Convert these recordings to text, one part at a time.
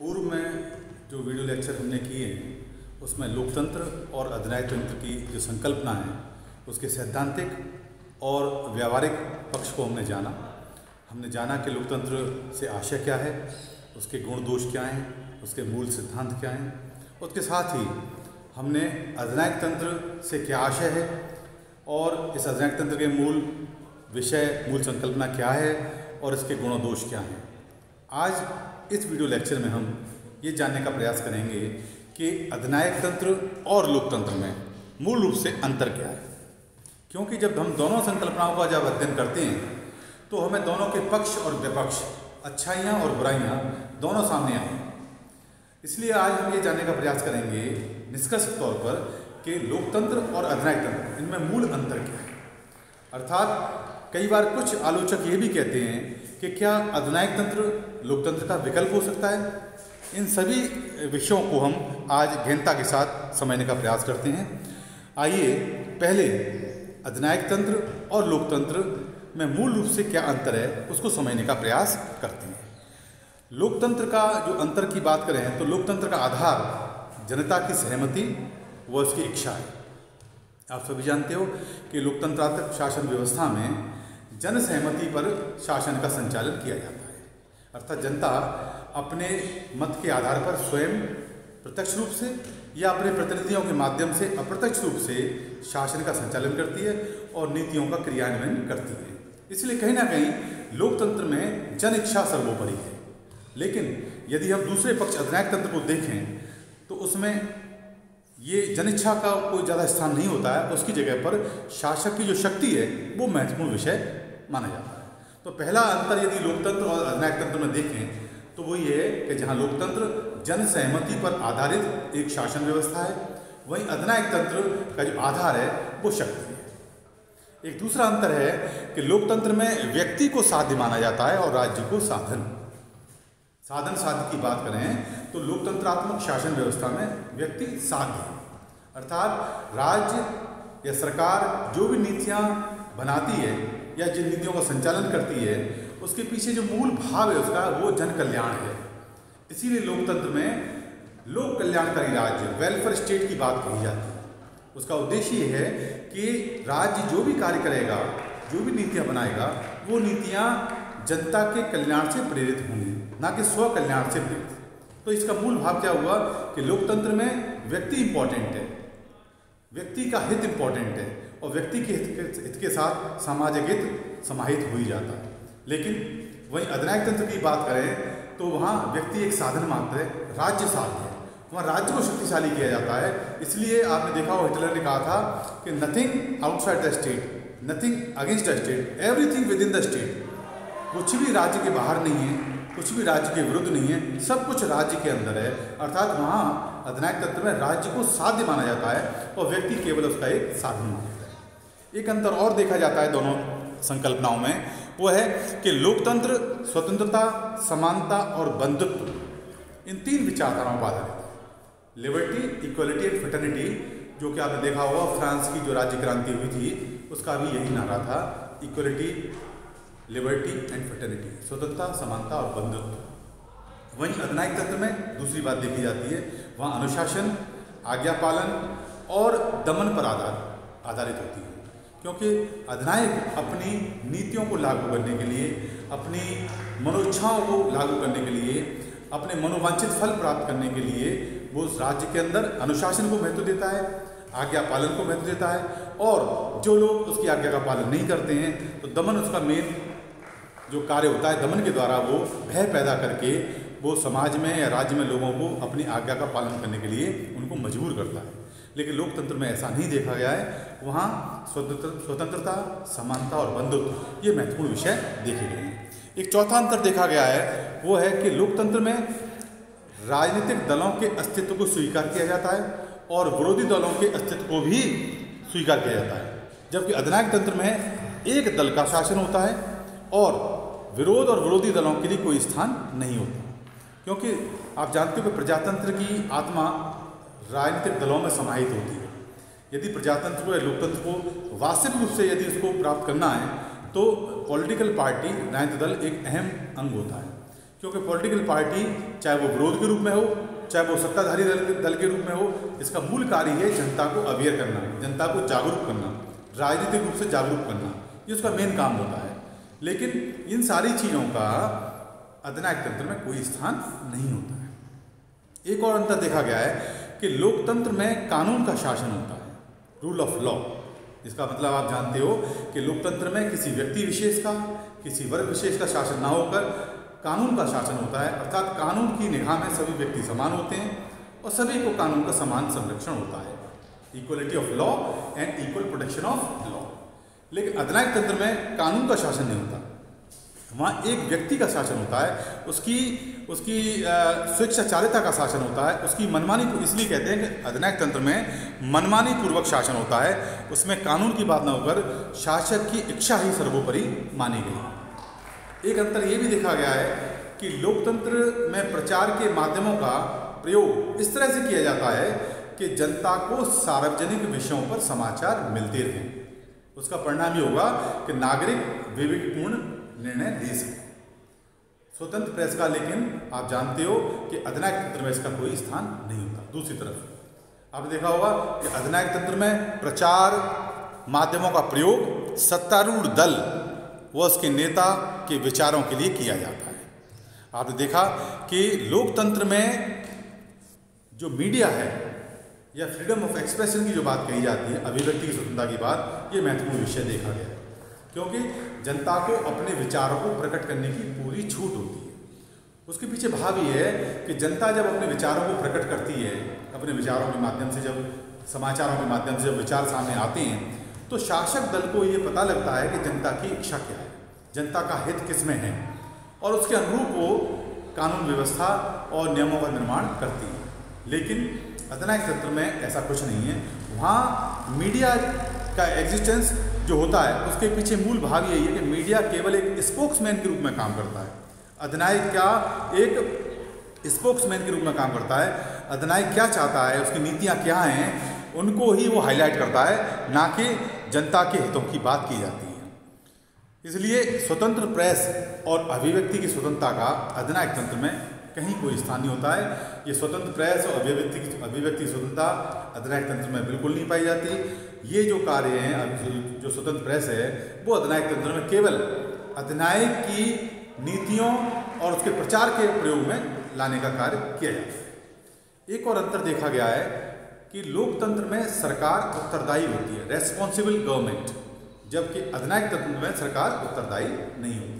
पूर्व में जो वीडियो लेक्चर हमने किए हैं, उसमें लोकतंत्र और अधिनायक तंत्र की जो संकल्पना है, उसके सैद्धांतिक और व्यावहारिक पक्ष को हमने जाना। हमने जाना कि लोकतंत्र से आशय क्या है, उसके गुण दोष क्या हैं, उसके मूल सिद्धांत क्या हैं। उसके साथ ही हमने अधिनायक तंत्र से क्या आशय है और इस अधिनायक तंत्र के मूल विषय, मूल संकल्पना क्या है और इसके गुण दोष क्या हैं। आज इस वीडियो लेक्चर में हम ये जानने का प्रयास करेंगे कि अधिनायक तंत्र और लोकतंत्र में मूल रूप से अंतर क्या है। क्योंकि जब हम दोनों संकल्पनाओं का जब अध्ययन करते हैं तो हमें दोनों के पक्ष और विपक्ष, अच्छाइयाँ और बुराइयाँ, दोनों सामने आए। इसलिए आज हम ये जानने का प्रयास करेंगे निष्कर्ष तौर पर कि लोकतंत्र और अधिनायक तंत्र, इनमें मूल अंतर क्या है। अर्थात, कई बार कुछ आलोचक ये भी कहते हैं कि क्या अधिनायक तंत्र, लोकतंत्र का विकल्प हो सकता है? इन सभी विषयों को हम आज गहनता के साथ समझने का प्रयास करते हैं। आइए, पहले अधिनायक तंत्र और लोकतंत्र में मूल रूप से क्या अंतर है, उसको समझने का प्रयास करते हैं। लोकतंत्र का जो अंतर की बात करें तो लोकतंत्र का आधार जनता की सहमति व उसकी इच्छा है। आप सभी जानते हो कि लोकतंत्रात्मक शासन व्यवस्था में जन सहमति पर शासन का संचालन किया जाता है। अर्थात जनता अपने मत के आधार पर स्वयं प्रत्यक्ष रूप से या अपने प्रतिनिधियों के माध्यम से अप्रत्यक्ष रूप से शासन का संचालन करती है और नीतियों का क्रियान्वयन करती है। इसलिए कहीं ना कहीं लोकतंत्र में जन इच्छा सर्वोपरि है। लेकिन यदि हम दूसरे पक्ष अधिनायक तंत्र को देखें तो उसमें ये जनिच्छा का कोई ज़्यादा स्थान नहीं होता है। उसकी जगह पर शासक की जो शक्ति है, वो महत्वपूर्ण विषय माना जाता है। तो पहला अंतर यदि लोकतंत्र और अधिनायक तंत्र में देखें तो वो ये है कि जहाँ लोकतंत्र जन सहमति पर आधारित एक शासन व्यवस्था है, वहीं अधिनायक तंत्र का जो आधार है, वो शक्ति है। एक दूसरा अंतर है कि लोकतंत्र में व्यक्ति को साध्य माना जाता है और राज्य को साधन। साधन साध्य की बात करें तो लोकतंत्रात्मक शासन व्यवस्था में व्यक्ति साध्य अर्थात राज्य या सरकार जो भी नीतियाँ बनाती है या जिन नीतियों का संचालन करती है, उसके पीछे जो मूल भाव है उसका, वो जन कल्याण है। इसीलिए लोकतंत्र में लोक कल्याणकारी राज्य वेलफेयर स्टेट की बात कही जाती है। उसका उद्देश्य ये है कि राज्य जो भी कार्य करेगा, जो भी नीतियाँ बनाएगा, वो नीतियाँ जनता के कल्याण से प्रेरित होंगी, ना कि स्व कल्याण से प्रेरित। तो इसका मूल भाव क्या हुआ? कि लोकतंत्र में व्यक्ति इंपॉर्टेंट है। व्यक्ति का हित इंपॉर्टेंट है। और व्यक्ति के हित के, हित के साथ सामाजिक हित समाहित हो ही जाता। है लेकिन वहीं अधिनायक तंत्र की बात करें तो वहाँ व्यक्ति एक साधन मात्र है राज्य साध्य है। वहाँ राज्य को शक्तिशाली किया जाता है। इसलिए आपने देखा हो हिटलर ने कहा था कि nothing outside the state nothing against the state everything within the state कुछ भी राज्य के बाहर नहीं है कुछ भी राज्य के विरुद्ध नहीं है सब कुछ राज्य के अंदर है। अर्थात वहाँ अधिनायक तंत्र में राज्य को साध्य माना जाता है और व्यक्ति केवल उसका एक साधन है। एक अंतर और देखा जाता है दोनों संकल्पनाओं में। वो है कि लोकतंत्र, स्वतंत्रता, समानता और बंधुत्व, इन तीन विचारधाराओं पर आधारित है। लिबर्टी इक्वलिटी एंड फिटर्निटी जो कि आपने देखा होगा, फ्रांस की जो राज्य क्रांति हुई थी, उसका भी यही नारा था। इक्वलिटी लिबर्टी एंड फर्टर्निटी स्वतंत्रता, समानता और बंधुत्व। वहीं अधिनायक तंत्र में दूसरी बात देखी जाती है। वहाँ अनुशासन आज्ञा पालन और दमन पर आधार, आधारित होती है। क्योंकि अधिनायक अपनी नीतियों को लागू करने के लिए, अपनी मनोइच्छाओं को लागू करने के लिए, अपने मनोवांछित फल प्राप्त करने के लिए वो उस राज्य के अंदर अनुशासन को महत्व देता है, आज्ञा पालन को महत्व देता है और जो लोग उसकी आज्ञा का पालन नहीं करते हैं तो दमन उसका मेन जो कार्य होता है दमन के द्वारा वो भय पैदा करके वो समाज में या राज्य में लोगों को अपनी आज्ञा का पालन करने के लिए उनको मजबूर करता है। लेकिन लोकतंत्र में ऐसा नहीं देखा गया है। वहाँ स्वतंत्र, स्वतंत्रता, समानता और बंधुत्व, ये महत्वपूर्ण विषय देखे गए हैं। एक चौथा अंतर देखा गया है, वो है कि लोकतंत्र में राजनीतिक दलों के अस्तित्व को स्वीकार किया जाता है और विरोधी दलों के अस्तित्व को भी स्वीकार किया जाता है। जबकि अधिनायक तंत्र में एक दल का शासन होता है और विरोध और विरोधी दलों के लिए कोई स्थान नहीं होता। क्योंकि आप जानते हो कि प्रजातंत्र की आत्मा राजनीतिक दलों में समाहित होती है। यदि प्रजातंत्र को या लोकतंत्र को वास्तविक रूप से यदि उसको प्राप्त करना है तो पॉलिटिकल पार्टी, राजनीतिक दल एक अहम अंग होता है। क्योंकि पॉलिटिकल पार्टी चाहे वो विरोध के रूप में हो, चाहे वो सत्ताधारी दल दल के रूप में हो, इसका मूल कार्य है जनता को अवेयर करना, जनता को जागरूक करना, राजनीतिक रूप से जागरूक करना। ये उसका मेन काम होता है। लेकिन इन सारी चीज़ों का अधिनायक तंत्र में कोई स्थान नहीं होता है। एक और अंतर देखा गया है कि लोकतंत्र में कानून का शासन होता है रूल ऑफ़ लॉ इसका मतलब आप जानते हो कि लोकतंत्र में किसी व्यक्ति विशेष का, किसी वर्ग विशेष का शासन ना होकर कानून का शासन होता है, अर्थात कानून की निगाह में सभी व्यक्ति समान होते हैं और सभी को कानून का समान संरक्षण होता है। Equality of law and equal protection of law लेकिन अधिनायक तंत्र में कानून का शासन नहीं होता। वहाँ एक व्यक्ति का शासन होता है, उसकी उसकी स्वेच्छाचारिता का शासन होता है, उसकी मनमानी इसलिए कहते हैं कि अधिनायक तंत्र में मनमानी पूर्वक शासन होता है, उसमें कानून की बात न होकर शासक की इच्छा ही सर्वोपरि मानी गई। एक अंतर ये भी देखा गया है कि लोकतंत्र में प्रचार के माध्यमों का प्रयोग इस तरह से किया जाता है कि जनता को सार्वजनिक विषयों पर समाचार मिलते रहें। उसका परिणाम ये होगा कि नागरिक विवेकपूर्ण निर्णय दे सके। स्वतंत्र प्रेस का लेकिन आप जानते हो कि अधिनायक तंत्र में इसका कोई स्थान नहीं होता। दूसरी तरफ़, आपने देखा होगा कि अधिनायक तंत्र में प्रचार माध्यमों का प्रयोग सत्तारूढ़ दल व उसके नेता के विचारों के लिए किया जाता है। आपने देखा कि लोकतंत्र में जो मीडिया है या फ्रीडम ऑफ़ एक्सप्रेशन की जो बात कही जाती है, अभिव्यक्ति की स्वतंत्रता की बात, ये महत्वपूर्ण विषय देखा गया। क्योंकि जनता को अपने विचारों को प्रकट करने की पूरी छूट होती है। उसके पीछे भाव ये है कि जनता जब अपने विचारों को प्रकट करती है, अपने विचारों के माध्यम से जब, समाचारों के माध्यम से जब विचार सामने आते हैं तो शासक दल को ये पता लगता है कि जनता की इच्छा क्या है, जनता का हित किसमें है और उसके अनुरूप वो कानून व्यवस्था और नियमों का निर्माण करती है। लेकिन अधिनायक तंत्र में ऐसा कुछ नहीं है। वहाँ मीडिया का एग्जिस्टेंस जो होता है, उसके पीछे मूल भाव यही है कि मीडिया केवल एक स्पोक्समैन के रूप में काम करता है। अधिनायक क्या एक स्पोक्समैन के रूप में काम करता है? अधिनायक क्या चाहता है? उसकी नीतियाँ क्या हैं? उनको ही वो हाईलाइट करता है, ना कि जनता के हितों की बात की जाती है। इसलिए स्वतंत्र प्रेस और अभिव्यक्ति की स्वतंत्रता का अधिनायक तंत्र में कहीं कोई स्थान नहीं होता है। ये स्वतंत्र प्रेस और अभिव्यक्ति अभिव्यक्ति स्वतंत्रता अधिनायक तंत्र में बिल्कुल नहीं पाई जाती। ये जो कार्य हैं जो स्वतंत्र प्रेस है, वो अधिनायक तंत्र में केवल अधिनायक की नीतियों और उसके प्रचार के प्रयोग में लाने का कार्य किया जाता है। एक और अंतर देखा गया है कि लोकतंत्र में सरकार उत्तरदायी होती है रेस्पॉन्सिबल गवर्नमेंट जबकि अधिनायक तंत्र में सरकार उत्तरदायी नहीं होती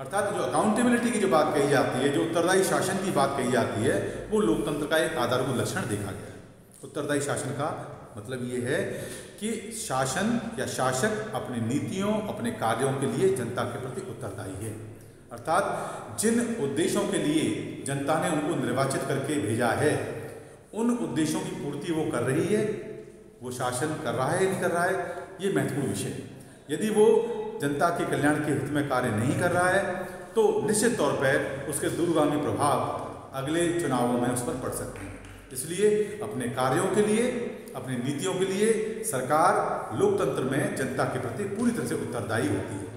अर्थात जो अकाउंटेबिलिटी की जो बात कही जाती है, जो उत्तरदायी शासन की बात कही जाती है, वो लोकतंत्र का एक आधारभूत लक्षण देखा गया है। उत्तरदायी शासन का मतलब ये है कि शासन या शासक अपनी नीतियों, अपने कार्यों के लिए जनता के प्रति उत्तरदायी है। अर्थात जिन उद्देश्यों के लिए जनता ने उनको निर्वाचित करके भेजा है, उन उद्देश्यों की पूर्ति वो कर रही है, वो शासन कर रहा है या नहीं कर रहा है, ये महत्वपूर्ण विषय है। यदि वो जनता के कल्याण के हित में कार्य नहीं कर रहा है तो निश्चित तौर पर उसके दूरगामी प्रभाव अगले चुनावों में उस पर पड़ सकते हैं। इसलिए अपने कार्यों के लिए अपनी नीतियों के लिए सरकार लोकतंत्र में जनता के प्रति पूरी तरह से उत्तरदायी होती है।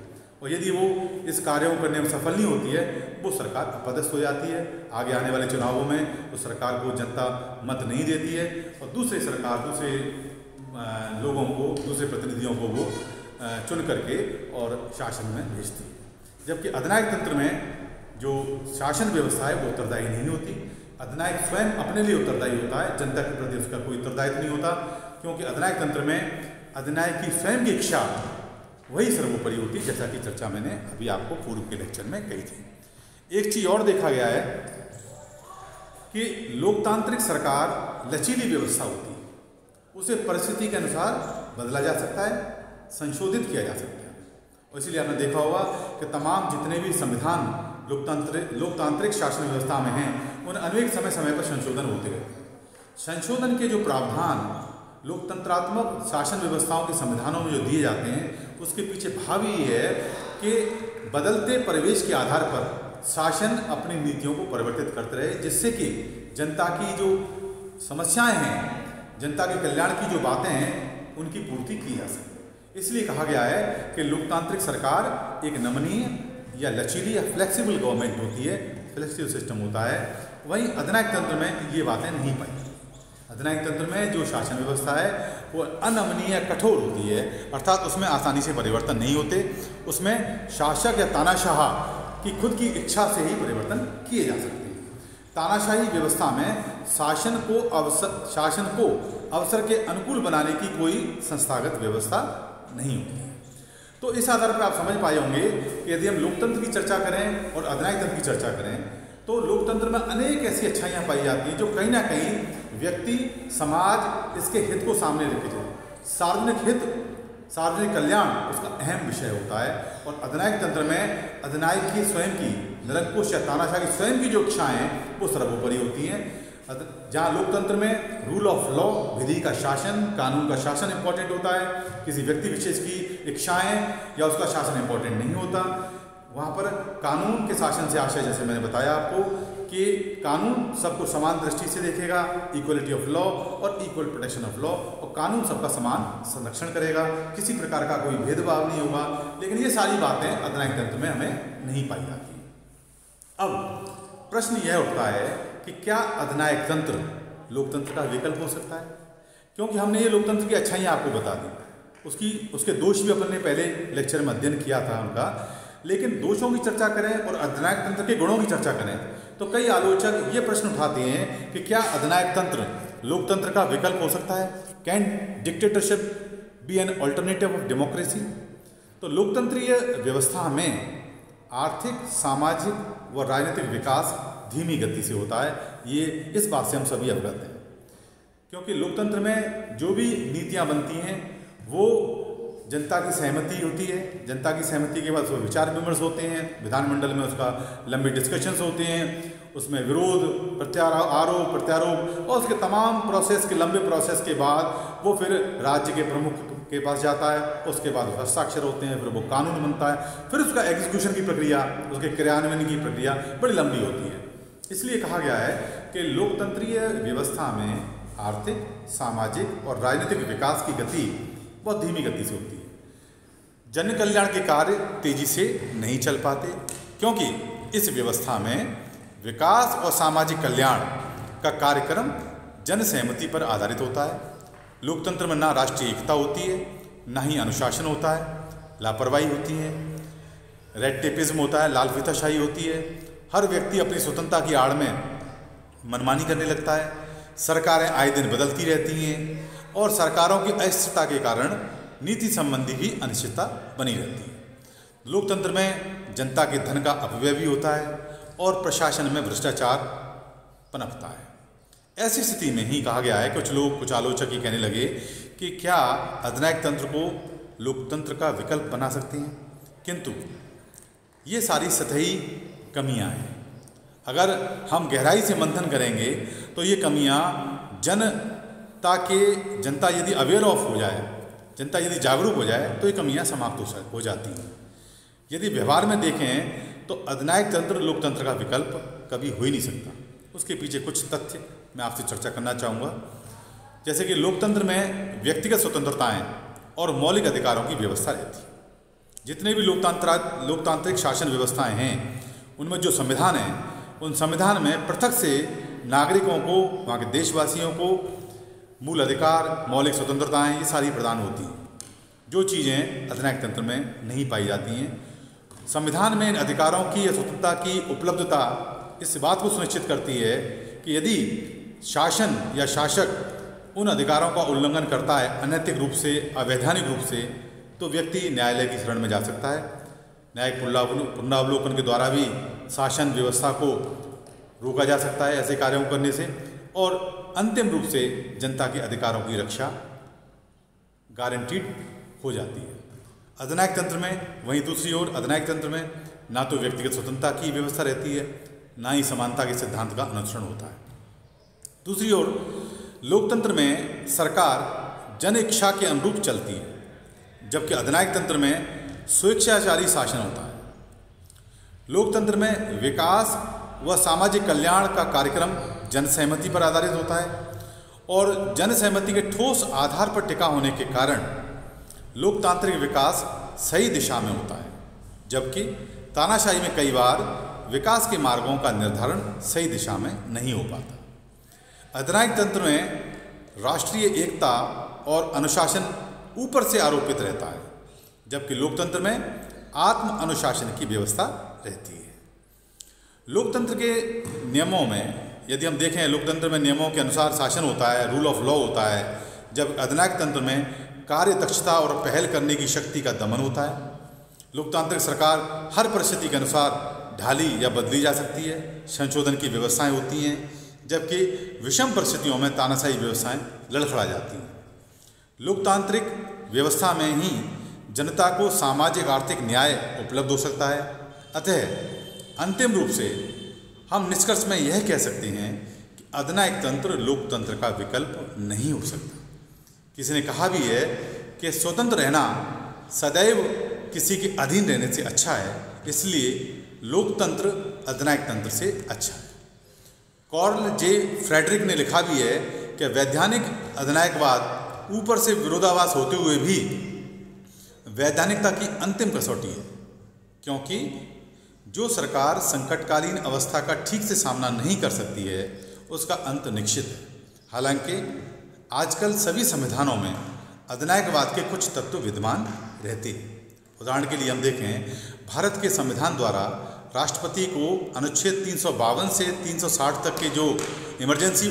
और यदि वो इस कार्यों को करने में सफल नहीं होती है, वो सरकार अपदस्थ हो जाती है। आगे आने वाले चुनावों में तो सरकार को जनता मत नहीं देती है और दूसरे सरकार, दूसरे लोगों को, दूसरे प्रतिनिधियों को वो चुन करके और शासन में भेजती है। जबकि अधिनायक तंत्र में जो शासन व्यवस्था है, वो उत्तरदायी नहीं होती। अधिनायक स्वयं अपने लिए उत्तरदायी होता है, जनता के प्रति उसका कोई उत्तरदायित्व नहीं होता, क्योंकि अधिनायक तंत्र में अधिनायक की स्वयं की इच्छा वही सर्वोपरि होती, जैसा कि चर्चा मैंने अभी आपको पूर्व के लेक्चर में कही थी। एक चीज़ और देखा गया है कि लोकतांत्रिक सरकार लचीली व्यवस्था होती है। उसे परिस्थिति के अनुसार बदला जा सकता है, संशोधित किया जा सकता है। और इसीलिए देखा होगा कि तमाम जितने भी संविधान लोकतांत्रिक लोकतांत्रिक शासन व्यवस्था में हैं, उन अनेक समय समय पर संशोधन होते रहते हैं। संशोधन के जो प्रावधान लोकतंत्रात्मक शासन व्यवस्थाओं के संविधानों में जो दिए जाते हैं, उसके पीछे भाव ये है कि बदलते परिवेश के आधार पर शासन अपनी नीतियों को परिवर्तित करते रहे, जिससे कि जनता की जो समस्याएँ हैं, जनता के कल्याण की जो बातें हैं, उनकी पूर्ति की जा सके। इसलिए कहा गया है कि लोकतांत्रिक सरकार एक नमनीय या लचीली या फ्लेक्सिबल गवर्नमेंट होती है फ्लेक्सिबल सिस्टम होता है। वहीं अधिनायक तंत्र में ये बातें नहीं पाई अधिनायक तंत्र में जो शासन व्यवस्था है, वो अनमनीय कठोर होती है। अर्थात उसमें आसानी से परिवर्तन नहीं होते। उसमें शासक या तानाशाह की खुद की इच्छा से ही परिवर्तन किए जा सकते हैं। तानाशाही व्यवस्था में शासन को अवसर, शासन को अवसर के अनुकूल बनाने की कोई संस्थागत व्यवस्था नहीं होती है। तो इस आधार पर आप समझ पाए होंगे कि यदि हम लोकतंत्र की चर्चा करें और अधिनायक तंत्र की चर्चा करें तो लोकतंत्र में अनेक ऐसी अच्छाइयाँ पाई जाती हैं जो कहीं ना कहीं व्यक्ति, समाज, इसके हित को सामने रखे जाए सार्वजनिक हित, सार्वजनिक कल्याण उसका अहम विषय होता है और अधिनायक तंत्र में अधिनायक की स्वयं की निरंकुश या तानाशाह की स्वयं की जो इच्छाएँ वो सर्वोपरि होती हैं। जहाँ लोकतंत्र में रूल ऑफ़ लॉ विधि का शासन, कानून का शासन इंपॉर्टेंट होता है, किसी व्यक्ति विशेष की इच्छाएँ या उसका शासन इंपॉर्टेंट नहीं होता। वहाँ पर कानून के शासन से आशय, जैसे मैंने बताया आपको, कि कानून सबको समान दृष्टि से देखेगा इक्वलिटी ऑफ़ लॉ और इक्वल प्रोटेक्शन ऑफ़ लॉ और कानून सबका समान संरक्षण करेगा। किसी प्रकार का कोई भेदभाव नहीं होगा, लेकिन ये सारी बातें अधिनायक तंत्र में हमें नहीं पाई जाती। अब प्रश्न यह उठता है कि क्या अधिनायक तंत्र लोकतंत्र का विकल्प हो सकता है? क्योंकि हमने ये लोकतंत्र की अच्छाइयाँ आपको बता दी। उसकी, उसके दोष भी अपन ने पहले लेक्चर में अध्ययन किया था उनका। लेकिन दोषों की चर्चा करें और अधिनायक तंत्र के गुणों की चर्चा करें तो कई आलोचक ये प्रश्न उठाते हैं कि क्या अधिनायक तंत्र लोकतंत्र का विकल्प हो सकता है? Can dictatorship be an alternative of democracy तो लोकतंत्रीय व्यवस्था में आर्थिक, सामाजिक व राजनीतिक विकास धीमी गति से होता है, ये इस बात से हम सभी अवगत हैं। क्योंकि लोकतंत्र में जो भी नीतियाँ बनती हैं, वो जनता की सहमति होती है। जनता की सहमति के बाद उसमें विचार विमर्श होते हैं, विधानमंडल में उसका लंबे डिस्कशंस होते हैं, उसमें विरोध प्रत्यारोप आरोप, प्रत्यारोप और उसके तमाम प्रोसेस के, लंबे प्रोसेस के बाद वो फिर राज्य के प्रमुख के पास जाता है, उसके बाद हस्ताक्षर होते हैं, फिर वो कानून बनता है, फिर उसका एग्जीक्यूशन की प्रक्रिया, उसके क्रियान्वयन की प्रक्रिया बड़ी लंबी होती है। इसलिए कहा गया है कि लोकतंत्रीय व्यवस्था में आर्थिक, सामाजिक और राजनीतिक विकास की गति बहुत धीमी गति से होती है। जन कल्याण के कार्य तेज़ी से नहीं चल पाते, क्योंकि इस व्यवस्था में विकास और सामाजिक कल्याण का कार्यक्रम जन सहमति पर आधारित होता है। लोकतंत्र में ना राष्ट्रीय एकता होती है, ना ही अनुशासन होता है, लापरवाही होती है। रेड टेपिज्म होता है, लाल फीताशाही होती है हर व्यक्ति अपनी स्वतंत्रता की आड़ में मनमानी करने लगता है। सरकारें आए दिन बदलती रहती हैं और सरकारों की अस्थिरता के कारण नीति संबंधी भी अनिश्चितता बनी रहती है। लोकतंत्र में जनता के धन का अपव्यय भी होता है और प्रशासन में भ्रष्टाचार पनपता है। ऐसी स्थिति में ही कहा गया है, कुछ लोग, कुछ आलोचक ही कहने लगे कि क्या अधिनायक तंत्र को लोकतंत्र का विकल्प बना सकते हैं? किंतु ये सारी सतही कमियाँ हैं। अगर हम गहराई से मंथन करेंगे तो ये कमियाँ जन ताकि जनता यदि अवेयर ऑफ़ हो जाए, जनता यदि जागरूक हो जाए तो ये कमियाँ समाप्त हो हो जाती हैं। यदि व्यवहार में देखें तो अधिनायक तंत्र, लोकतंत्र का विकल्प कभी हो ही नहीं सकता। उसके पीछे कुछ तथ्य मैं आपसे चर्चा करना चाहूँगा। जैसे कि लोकतंत्र में व्यक्तिगत स्वतंत्रताएँ और मौलिक अधिकारों की व्यवस्था रहती है। जितने भी लोकतंत्र, लोकतांत्रिक शासन व्यवस्थाएँ हैं उनमें जो संविधान है, उन संविधान में पृथक से नागरिकों को, वहाँ के देशवासियों को मूल अधिकार, मौलिक स्वतंत्रताएँ, ये सारी प्रदान होती हैं। जो चीज़ें अधिनायक तंत्र में नहीं पाई जाती हैं, संविधान में इन अधिकारों की या स्वतंत्रता की उपलब्धता इस बात को सुनिश्चित करती है कि यदि शासन या शासक उन अधिकारों का उल्लंघन करता है अनैतिक रूप से, अवैधानिक रूप से तो व्यक्ति न्यायालय की शरण में जा सकता है। न्यायिक पुनरावलोकन के द्वारा भी शासन व्यवस्था को रोका जा सकता है ऐसे कार्यों करने से। और अंतिम रूप से जनता के अधिकारों की रक्षा गारंटीड हो जाती है। अधिनायक तंत्र में, वहीं दूसरी ओर अधिनायक तंत्र में ना तो व्यक्तिगत स्वतंत्रता की व्यवस्था रहती है, ना ही समानता के सिद्धांत का अनुसरण होता है। दूसरी ओर, लोकतंत्र में सरकार जन इच्छा के अनुरूप चलती है, जबकि अधिनायक तंत्र में स्वेच्छाचारी शासन होता है। लोकतंत्र में विकास व सामाजिक कल्याण का कार्यक्रम जन सहमति पर आधारित होता है और जन सहमति के ठोस आधार पर टिका होने के कारण लोकतांत्रिक विकास सही दिशा में होता है, जबकि तानाशाही में कई बार विकास के मार्गों का निर्धारण सही दिशा में नहीं हो पाता। अधिनायक तंत्र में राष्ट्रीय एकता और अनुशासन ऊपर से आरोपित रहता है। जबकि लोकतंत्र में आत्म अनुशासन की व्यवस्था रहती है। लोकतंत्र के नियमों में, यदि हम देखें, लोकतंत्र में नियमों के अनुसार शासन होता है रूल ऑफ़ लॉ होता है, जब अधिनायक तंत्र में कार्य दक्षता और पहल करने की शक्ति का दमन होता है, लोकतांत्रिक सरकार हर परिस्थिति के अनुसार ढाली या बदली जा सकती है, संशोधन की व्यवस्थाएँ होती हैं, जबकि विषम परिस्थितियों में तानाशाही व्यवस्थाएँ लड़खड़ा जाती हैं। लोकतांत्रिक व्यवस्था में ही जनता को सामाजिक, आर्थिक न्याय उपलब्ध हो सकता है। अतः, अंतिम रूप से हम निष्कर्ष में यह कह सकते हैं कि अधिनायक तंत्र, लोकतंत्र का विकल्प नहीं हो सकता। किसी ने कहा भी है कि स्वतंत्र रहना सदैव किसी के अधीन रहने से अच्छा है, इसलिए लोकतंत्र अधिनायक तंत्र से अच्छा है। कॉर्ल जे फ्रेडरिक ने लिखा भी है कि वैधानिक अधिनायकवाद ऊपर से विरोधाभास होते हुए भी वैधानिकता की अंतिम कसौटी है, क्योंकि जो सरकार संकटकालीन अवस्था का ठीक से सामना नहीं कर सकती है, उसका अंत निश्चित है। हालाँकि, आजकल सभी संविधानों में अधिनायकवाद के कुछ तत्व विद्यमान रहते हैं। उदाहरण के लिए हम देखें, भारत के संविधान द्वारा राष्ट्रपति को अनुच्छेद तीन सौ बावन से 360 तक के जो इमरजेंसी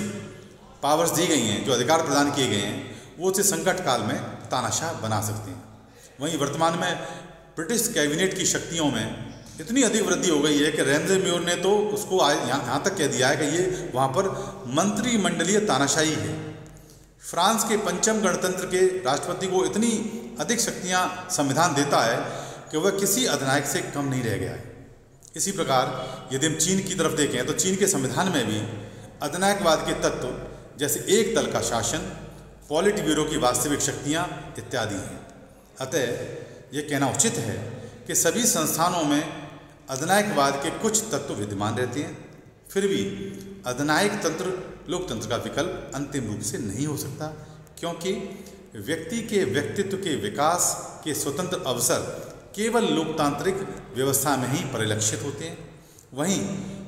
पावर्स दी गई हैं, जो अधिकार प्रदान किए गए हैं, वो उसे संकट काल में तानाशाह बना सकते हैं। वहीं वर्तमान में ब्रिटिश कैबिनेट की शक्तियों में इतनी अधिक वृद्धि हो गई है कि रेंद्र म्योर ने तो उसको यहाँ यहाँ तक कह दिया है कि ये वहाँ पर मंत्रिमंडलीय तानाशाही है। फ्रांस के पंचम गणतंत्र के राष्ट्रपति को इतनी अधिक शक्तियाँ संविधान देता है कि वह किसी अधिनायक से कम नहीं रह गया है। इसी प्रकार यदि हम चीन की तरफ़ देखें तो चीन के संविधान में भी अधिनायकवाद के तत्व जैसे एक दल का शासन पॉलिट ब्यूरो की वास्तविक शक्तियाँ इत्यादि हैं। अतः यह कहना उचित है कि सभी संस्थानों में अधिनायकवाद के कुछ तत्व विद्यमान रहते हैं। फिर भी अधिनायक तंत्र, लोकतंत्र का विकल्प अंतिम रूप से नहीं हो सकता, क्योंकि व्यक्ति के व्यक्तित्व के विकास के स्वतंत्र अवसर केवल लोकतांत्रिक व्यवस्था में ही परिलक्षित होते हैं। वहीं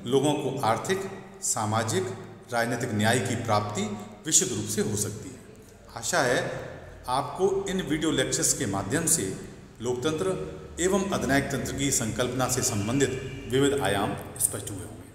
लोगों को आर्थिक, सामाजिक, राजनीतिक न्याय की प्राप्ति विशुद्ध रूप से हो सकती है। आशा है आपको इन वीडियो लेक्चर्स के माध्यम से लोकतंत्र एवं अधिनायक तंत्र की संकल्पना से संबंधित विविध आयाम स्पष्ट हुए होंगे।